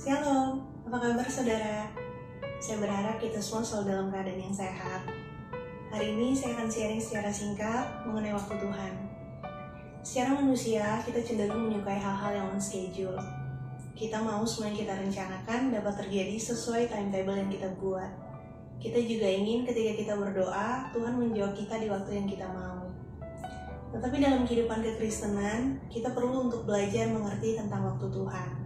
Shalom, apa kabar saudara? Saya berharap kita semua selalu dalam keadaan yang sehat. Hari ini saya akan sharing secara singkat mengenai waktu Tuhan. Secara manusia, kita cenderung menyukai hal-hal yang on schedule. Kita mau semua yang kita rencanakan dapat terjadi sesuai timetable yang kita buat. Kita juga ingin ketika kita berdoa, Tuhan menjawab kita di waktu yang kita mau. Tetapi dalam kehidupan kekristenan, kita perlu untuk belajar mengerti tentang waktu Tuhan.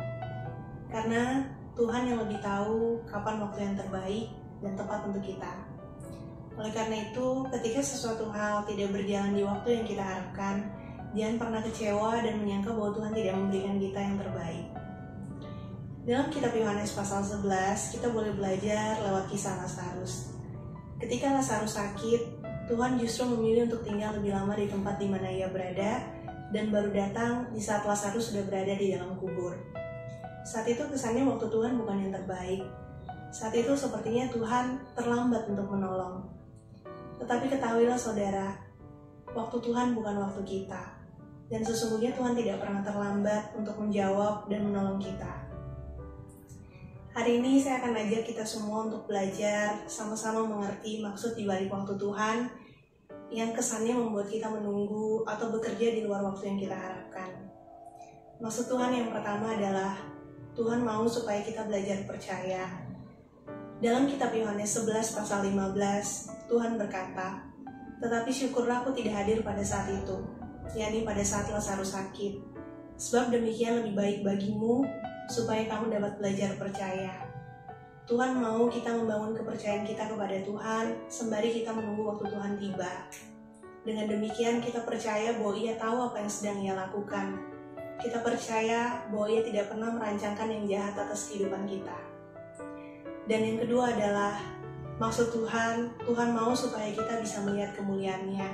Karena Tuhan yang lebih tahu kapan waktu yang terbaik dan tepat untuk kita. Oleh karena itu, ketika sesuatu hal tidak berjalan di waktu yang kita harapkan, jangan pernah kecewa dan menyangka bahwa Tuhan tidak memberikan kita yang terbaik. Dalam kitab Yohanes pasal 11, kita boleh belajar lewat kisah Lazarus. Ketika Lazarus sakit, Tuhan justru memilih untuk tinggal lebih lama di tempat di mana ia berada dan baru datang di saat Lazarus sudah berada di dalam kubur. Saat itu kesannya waktu Tuhan bukan yang terbaik. Saat itu sepertinya Tuhan terlambat untuk menolong. Tetapi ketahuilah saudara, waktu Tuhan bukan waktu kita. Dan sesungguhnya Tuhan tidak pernah terlambat untuk menjawab dan menolong kita. Hari ini saya akan ajak kita semua untuk belajar sama-sama mengerti maksud di balik waktu Tuhan yang kesannya membuat kita menunggu atau bekerja di luar waktu yang kita harapkan. Maksud Tuhan yang pertama adalah Tuhan mau supaya kita belajar percaya. Dalam kitab Yohanes 11 pasal 15, Tuhan berkata, Tetapi syukurlah aku tidak hadir pada saat itu, yakni pada saat Lazarus sakit. Sebab demikian lebih baik bagimu supaya kamu dapat belajar percaya. Tuhan mau kita membangun kepercayaan kita kepada Tuhan sembari kita menunggu waktu Tuhan tiba. Dengan demikian kita percaya bahwa ia tahu apa yang sedang ia lakukan. Kita percaya bahwa ia tidak pernah merancangkan yang jahat atas kehidupan kita. Dan yang kedua adalah maksud Tuhan, Tuhan mau supaya kita bisa melihat kemuliaannya.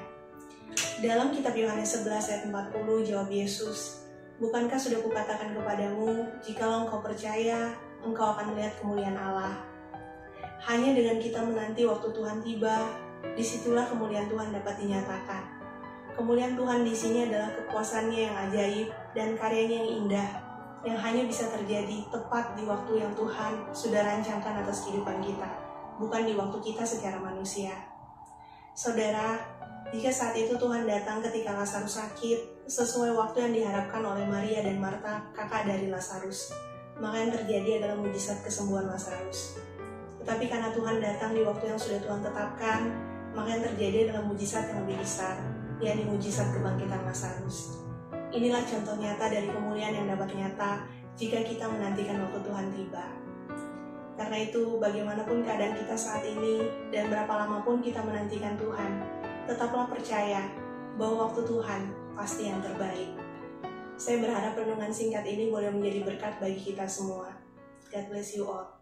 Dalam kitab Yohanes 11 ayat 40 jawab Yesus, Bukankah sudah kukatakan kepadamu, jikalau engkau percaya, engkau akan melihat kemuliaan Allah. Hanya dengan kita menanti waktu Tuhan tiba, di situlah kemuliaan Tuhan dapat dinyatakan. Kemuliaan Tuhan di sini adalah kekuasaannya yang ajaib dan karyanya yang indah, yang hanya bisa terjadi tepat di waktu yang Tuhan sudah rancangkan atas kehidupan kita, bukan di waktu kita secara manusia. Saudara, jika saat itu Tuhan datang ketika Lazarus sakit, sesuai waktu yang diharapkan oleh Maria dan Marta, kakak dari Lazarus, maka yang terjadi adalah mujizat kesembuhan Lazarus. Tetapi karena Tuhan datang di waktu yang sudah Tuhan tetapkan, maka yang terjadi adalah mujizat yang lebih besar, yakni mujizat kebangkitan Lazarus. Inilah contoh nyata dari kemuliaan yang dapat nyata jika kita menantikan waktu Tuhan tiba. Karena itu, bagaimanapun keadaan kita saat ini dan berapa lama pun kita menantikan Tuhan, tetaplah percaya bahwa waktu Tuhan pasti yang terbaik. Saya berharap renungan singkat ini boleh menjadi berkat bagi kita semua. God bless you all.